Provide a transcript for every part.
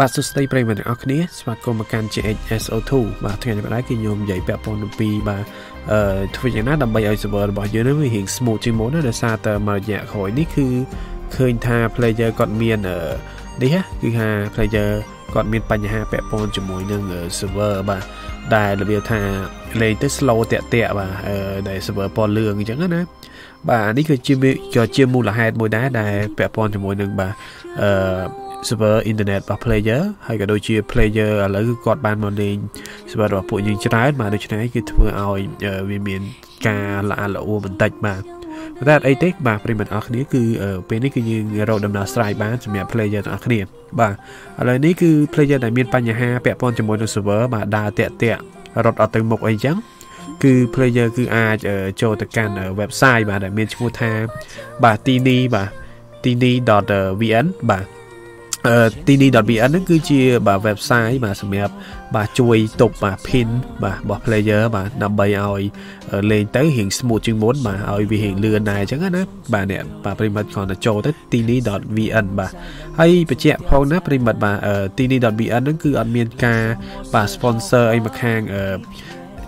បាទសួស្តីប្រិយមិត្តទាំងអស់គ្នាស្វាគមន៍មកកាន់ GHSO2 បាទថ្ងៃនេះបាទគឺខ្ញុំនិយាយពាក់ព័ន្ធអំពីបាទអឺធ្វើយ៉ាងណាដើម្បីឲ្យ server របស់យើងនឹងវារៀង smooth ជាងមុនណាដោយសារតែមួយរយៈក្រោយនេះគឺឃើញថា player គាត់មាននេះគឺថា player គាត់មានបញ្ហាពាក់ព័ន្ធជាមួយនឹង server បាទដែលរបៀបថាលេងទៅ slow តាក់តាក់បាទដែល server ពណ៌លឿងអញ្ចឹងណាបាទនេះគឺជាក៏ជាមូលហេតុមួយដែរដែលពាក់ព័ន្ធជាមួយនឹងបាទអឺ server internet របស់ player ហើយក៏ដូចជា player ឥឡូវគឺគាត់បានមកលេង server របស់ពួកយើងច្រើនបាទដូច្នេះគឺធ្វើឲ្យវាមានការល្អល្អួបន្តិចបាទប៉ុន្តែអីទេបាទប្រិមត្តអស់គ្នាគឺពេលនេះគឺយើងរកដំណោះស្រាយបានសម្រាប់ player ទាំងអស់គ្នាបាទឥឡូវនេះគឺ player ដែលមានបញ្ហាពាក់ព័ន្ធជាមួយនឹង server បាទដើរតាក់តាក់រត់អត់ទៅមុខអីចឹងគឺ player គឺអាចចូលទៅកាន់ website បាទដែលមានឈ្មោះថាបាទ tini បាទ tini.vn បាទទីនេះ .vn ហ្នឹងគឺជាបាទ website បាទសម្រាប់បាទជួយទប់បាទ pin បាទរបស់ player បាទដើម្បីឲ្យលេងទៅរៀង smooth ជាងមុនបាទឲ្យវារៀងលឿនដែរអញ្ចឹងណាបាទអ្នកបាទប្រិមិត្តគ្រាន់តែចូលទៅទីនេះ .vn បាទហើយបញ្ជាក់ផងណាប្រិមិត្តបាទទីនេះ .vn ហ្នឹងគឺអត់មានការបាទ sponsor អីមកខាងអឺ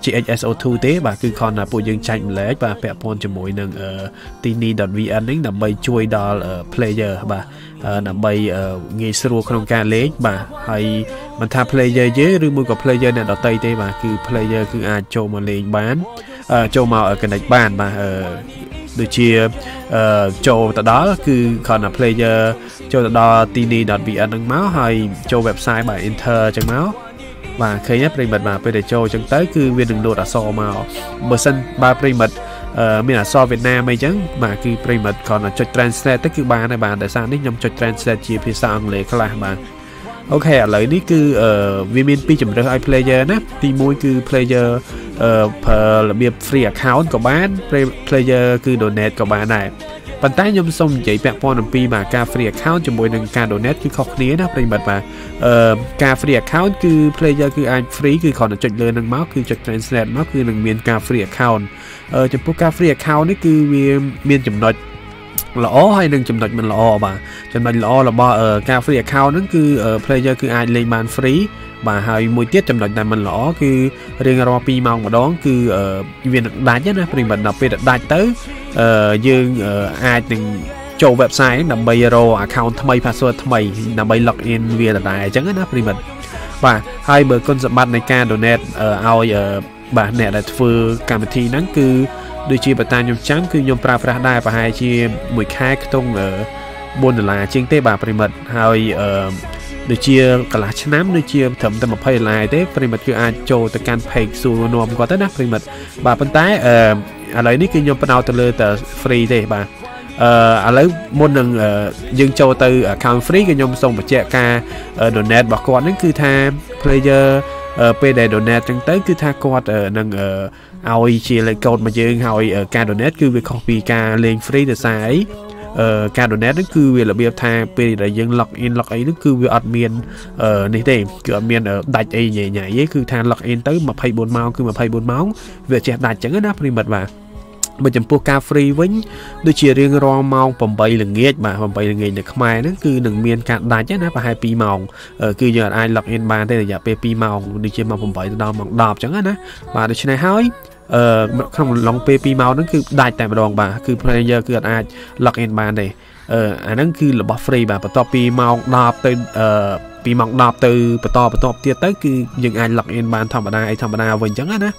GHSO2 ទេបាទគឺគ្រាន់តែពួកយើងចែកម្លែកបាទពាក់ព័ន្ធជាមួយនឹង tini.vn ហ្នឹងដើម្បីជួយដល់ player បាទដើម្បីងាយស្រួលក្នុងការលេងបាទហើយមិនថា player យើងឬមួយក៏ player អ្នកដទៃទេបាទគឺ player គឺអាចចូលមកលេងបានចូលមក connect បានបាទដូចជាចូលទៅដល់គឺគ្រាន់តែ player ចូលទៅដល់ tini.vn ហ្នឹងមកហើយចូល website បាទ enter អញ្ចឹងមក បាទឃើញទេប្រិមិត្តបាទពេលដែលចូលអញ្ចឹងទៅគឺវានឹងលោតអក្សរមកបើសិនបើប្រិមិត្តមានអក្សរវៀតណាមអីចឹងបាទគឺប្រិមិត្តគ្រាន់តែចុច translate ទៅគឺបានហើយបាទដោយសារនេះខ្ញុំចុច translate ជាភាសាអង់គ្លេសខ្លះបាទ អូខេឥឡូវនេះគឺវាមានពីរជំរើសឲ្យ player ណាទី1គឺ player ប្រើរបៀប free account ក៏បាន player គឺ donate ក៏បានដែរប៉ុន្តែខ្ញុំសូមនិយាយពាក់ព័ន្ធអំពីបាទការ free account ជាមួយនឹងការ donate គឺខុសគ្នាណាប្រិមិត្តបាទអឺការ free account គឺ player គឺអាច free គឺគ្រាន់តែចុចលើនឹងមកគឺចុច translate មកគឺនឹងមានការ free account អឺចំពោះការ free account នេះគឺវាមានចំណុច ល្អហើយនឹងចំណុចមិនល្អបាទចំណុចល្អរបស់ការ free account ហ្នឹងគឺ player គឺអាចលេងបាន free បាទហើយមួយទៀតចំណុចដែលមិនល្អគឺរៀងរាល់2ម៉ោងម្ដង គឺវានឹងដាច់ណាប្រិមត្តដល់ពេលដាច់ទៅយើងអាចនឹងចូល website ដើម្បីរក account ថ្មី password ថ្មីដើម្បី log in វាដដែលអញ្ចឹងណាប្រិមត្តបាទហើយបើគុណសម្បត្តិនៃការ donate ឲ្យបាទអ្នកដែលធ្វើកម្មវិធីហ្នឹងគឺ ដូចជាបតាខ្ញុំចាំគឺខ្ញុំប្រើប្រាស់ដែរប្រហែលជាមួយខែខ្ទង់4ដុល្លារជាងទេបាទប្រិមិត្តហើយអឺដូចជាកន្លះឆ្នាំដូចជាត្រឹមតែ20ដុល្លារទេប្រិមិត្តគឺអាចចូលទៅកាន់ page សួរនាំគាត់ទៅណាប្រិមិត្តបាទប៉ុន្តែអឺឥឡូវនេះគឺខ្ញុំផ្ដោតទៅលើតែ free ទេបាទអឺឥឡូវមុននឹងយើងចូលទៅ account free ក៏ខ្ញុំសូមបញ្ជាក់ការ donate របស់គាត់ហ្នឹងគឺថា player ពេលដែល donate ចឹងទៅគឺថាគាត់នឹង ឲ្យជាលេខកូដមកយើងហើយការ donate គឺវាខុសពីការលេង free ដោយសារអីការ donate ហ្នឹងគឺវារបៀបថាពេលដែលយើង log in log អីហ្នឹងគឺវាអត់មាននេះទេគឺអត់មានដាច់អីញ៉ៃញ៉ៃទេគឺថា log in ទៅ24ម៉ោងគឺ24ម៉ោងវាចេះដាច់ចឹងណាប្រិមិត្តបាទបើចំពោះការ free វិញដូចជារៀងរាល់ម៉ោង8ល្ងាចបាទ8ល្ងាចនៅខ្មែរហ្នឹងគឺនឹងមានការដាច់ណាប្រហែល2ម៉ោងគឺយើងអាច log in បានទេរយៈពេល2ម៉ោងដូចជាម៉ោង8ទៅដល់ម៉ោង10អញ្ចឹងណាបាទដូច្នេះហើយ អឺក្នុងឡុងពេល2ម៉ោងហ្នឹងគឺដាច់តែម្ដងបាទគឺ player គឺអត់អាច log in បានទេអឺអាហ្នឹងគឺរបស់ free បាទបន្ទាប់ពីម៉ោង10ទៅអឺពីម៉ោង10ទៅបន្តបន្តទៀតទៅគឺយើងអាច log in បានធម្មតាអីធម្មតាវិញអញ្ចឹងណា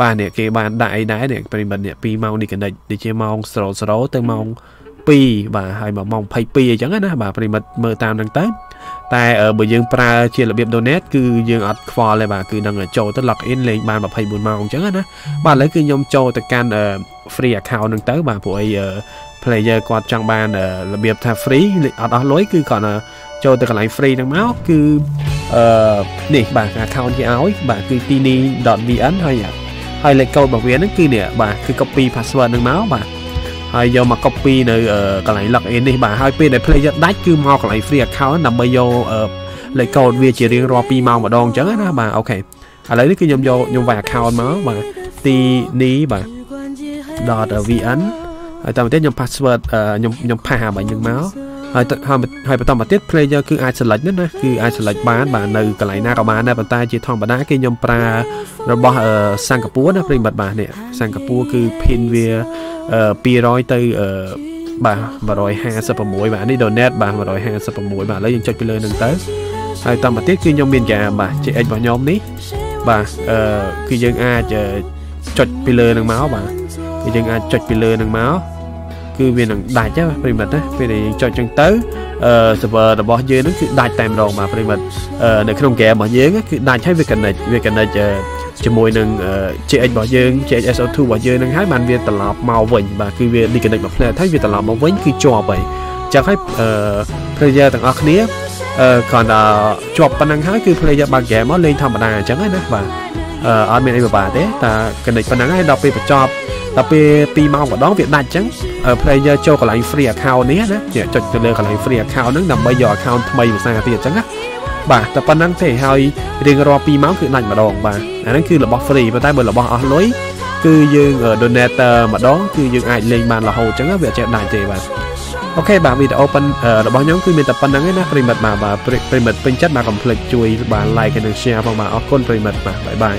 បាទនេះគេបានដាក់អីដែរនេះប្រិមិត្តនេះ2ម៉ោងនេះកណិចដូចជាម៉ោង00ទៅម៉ោង2បាទហើយមកម៉ោង22អញ្ចឹងណាបាទប្រិមិត្តមើលតាមហ្នឹងទៅ តែបើយើងប្រើជារបៀប donate គឺយើងអត់ខ្វល់ទេបាទគឺនឹងចូលទៅ log in លេងបាន24ម៉ោងអញ្ចឹងណាបាទឥឡូវគឺខ្ញុំចូលទៅកាន់ free account ហ្នឹងទៅបាទព្រោះអី player គាត់ចង់បានរបៀបថា free អត់អស់លុយគឺគាត់ចូលទៅកន្លែង free ហ្នឹងមកគឺអឺនេះបាទ account គេឲ្យបាទគឺ tini.vn ហើយហើយលេខកូដរបស់វាហ្នឹងគឺនេះបាទគឺ copy password ហ្នឹងមកបាទ ហើយយកមក copy នៅកន្លែង login នេះបាទហើយពេលដែល player ដាច់គឺមកកន្លែង free account ដើម្បីយកលេខកូដវាជារៀងរាល់2ម៉ោងម្ដងអញ្ចឹងណាបាទអូខេឥឡូវនេះគឺខ្ញុំយកខ្ញុំវាយ account មកបាទទីនេះបាទ .vn ហើយតាមទៀតខ្ញុំ password ខ្ញុំខ្ញុំផាសអាបាញ់ហ្នឹងមក ហហើយហើយបន្តមកទៀត player គឺអាច select ណាណាគឺអាច select បានបាទនៅកន្លែងណាក៏បានដែរប៉ុន្តែជាធម្មតាគេខ្ញុំប្រើរបស់សិង្ហបុរីណាប្រិមិត្តបាទនេះសិង្ហបុរីគឺ pin វា200ទៅបាទ156បាទនេះ donate បាទ156បាទឥឡូវយើងចុចពីលើនឹងទៅហើយតាមមកទៀតគឺខ្ញុំមានការបាទ JX របស់ខ្ញុំនេះបាទអឺគឺយើងអាចចុចពីលើនឹងមកបាទគឺយើងអាចចុចពីលើនឹងមក គឺវានឹងដាច់ណាប្រិមិត្តណាពេលដែលយើងចុចចឹងទៅអឺ server របស់យើងនឹងគឺដាច់តែម្ដងបាទប្រិមិត្តនៅក្នុង game របស់យើងគឺដាច់ហើយវា connect វា connect ជាមួយនឹង JX របស់យើង JXSO2 របស់យើងនឹងហើយបានវាត្រឡប់មកវិញបាទគឺវា disconnect មកផ្លែហើយវាត្រឡប់មកវិញគឺជាប់ហើយចឹងហើយអឺ player ទាំងអស់គ្នាអឺគ្រាន់តែជាប់ប៉ុណ្ណឹងហើយគឺ player បើក game មកលេងធម្មតាអញ្ចឹងណាបាទអឺអត់មានអីពិបាកទេតែ connect ប៉ុណ្ណឹងហើយដល់ពេលបញ្ចប់ដល់ពេល2ម៉ោងម្ដងវាដាច់អញ្ចឹង player ចូលកន្លែង free account នេះណាចុចទៅលើកន្លែង free account ហ្នឹងដើម្បីយក account ថ្មីភាសាទៀតអញ្ចឹងណាបាទតែប៉ុណ្្នឹងទេហើយរៀងរាល់2ម៉ោងគឺដាច់ម្ដងបាទអាហ្នឹងគឺរបស់ free ប៉ុន្តែបើរបស់អស់លុយគឺយើង donate ម្ដងគឺយើងអាចលេងបានរហូតអញ្ចឹងវាអត់ចេះដាច់ទេបាទអូខេបាទវីដេអូប៉ុនរបស់ខ្ញុំគឺមានតែប៉ុណ្្នឹងឯណាប្រិមិត្តបាទបាទប្រិមិត្តពេញចិត្តបាទកុំភ្លេចជួយបាទ like និង share ផងបាទអរគុណប្រិមិត្តបាទបាយបាយ